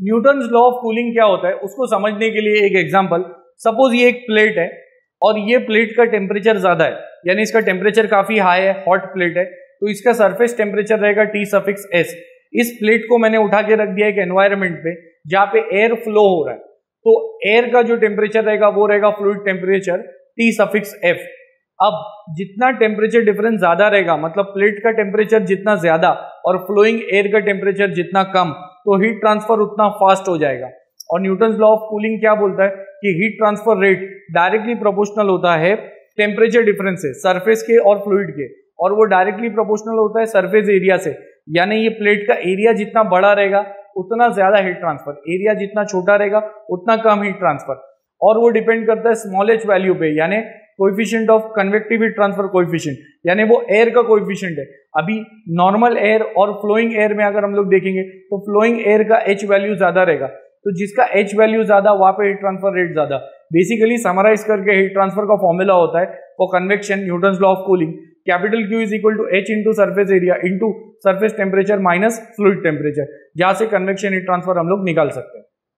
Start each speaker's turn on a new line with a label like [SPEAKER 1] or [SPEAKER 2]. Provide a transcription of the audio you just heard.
[SPEAKER 1] Newton law of cooling क्या होता है, उसको समझने के लिए एक एग्ज़ाम्पल सपोज़ ये एक प्लेट है, और ये प्लेट का टेम्परेचर ज़्यादा है, यानी इसका टेम्परेचर काफ़ी हाई है हॉट प्लेट है तो इसका सरफेस टेम्परेचर रहेगा टी सफिक्स एस इस प्लेट को मैंने उठा के रख दिया एक एनवायरमेंट पे, जहाँ पे एयर फ्लो हो रहा है। तो एयर का जो टेम्परेचर रहेगा, वो रहेगा fluid temperature T suffix F अब जितना टेम्परेचर डिफरेंस ज़्यादा रहेगा मतलब प्लेट का टेम्परेचर जितना ज़्यादा, और फ्लोइंग एयर का टेम्परेचर जितना कम तो हीट ट्रांसफ़र उतना फास्ट हो जाएगा। और न्यूटन लॉ ऑफ़ कूलिंग क्या बोलता है? कि heat transfer rate directly proportional होता है टेम्परेचर डिफरेंस से सरफेस के और फ्लूड के। और वो डायरेक्टली प्रोपोर्शनल होता है सरफेस एरिया से। यानी ये प्लेट का एरिया जितना बड़ा रहेगा, उतना ज़्यादा हीट ट्रांसफ़र एरिया जितना छोटा रहेगा, उतना कम हीट ट्रांसफ़र और वो डिपेंड करता है स्मॉल वैल्यू पे, यानी coefficient of convective heat transfer coefficient यानी वो एयर का कोइफिशिएंट है। अभी नॉर्मल एयर और फ्लोइंग एयर में अगर हम लोग देखेंगे तो फ्लोइंग एयर का एच वैल्यू ज़्यादा रहेगा। तो जिसका एच वैल्यू ज़्यादा, वहाँ पे हीट ट्रांसफ़र रेट ज़्यादा। बेसिकली समराइज करके हीट ट्रांसफ़र का फॉर्मूला होता है for convection Newton law of cooling capital Q is equal to H into surface area into surface temperature minus fluid temperature जहाँ से कन्वेक्शन हीट ट्रांसफ़र हम लोग निकाल सकते हैं।